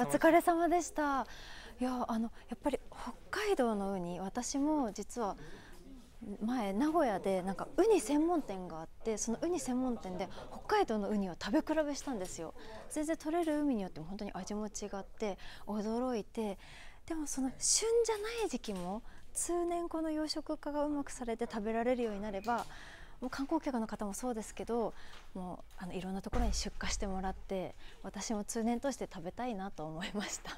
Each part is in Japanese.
お疲れ様でした。いやあのやっぱり北海道のウニ私も実は前名古屋でなんかウニ専門店があってそのウニ専門店で北海道のウニを食べ比べしたんですよ。全然取れる海によっても本当に味も違って驚いてでもその旬じゃない時期も通年この養殖化がうまくされて食べられるようになればもう観光客の方もそうですけどもうあのいろんなところに出荷してもらって私も通年として食べたいなと思いました。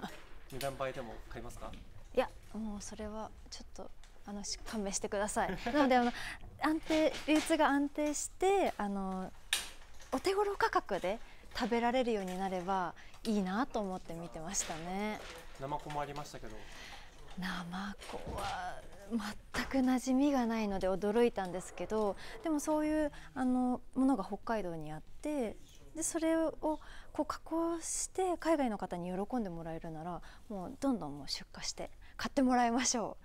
値段倍でも買いますか？いやもうそれはちょっとあの勘弁してください。なのであの安定流通が安定してあのお手頃価格で食べられるようになればいいなと思って見てましたね。ナマコもありましたけど。ナマコは全く馴染みがないので驚いたんですけどでもそういうあのものが北海道にあってでそれをこう加工して海外の方に喜んでもらえるならもうどんどんもう出荷して買ってもらいましょ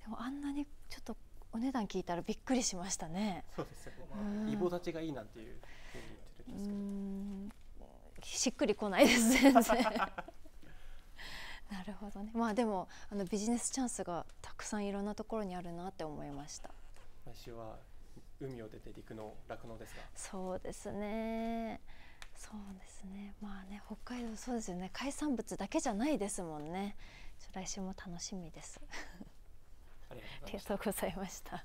う。でもあんなにちょっとお値段聞いたらびっくりしましたね。そうですよ。ねイボ立ちがいいなんていうふうに言ってるんですけど。しっくりこないです全然なるほどね。まあでもあのビジネスチャンスがたくさんいろんなところにあるなって思いました。来週は海を出て陸の酪農ですか？そうですね。そうですね。まあね北海道そうですよね。海産物だけじゃないですもんね。来週も楽しみです。ありがとうございました。ありがとうございました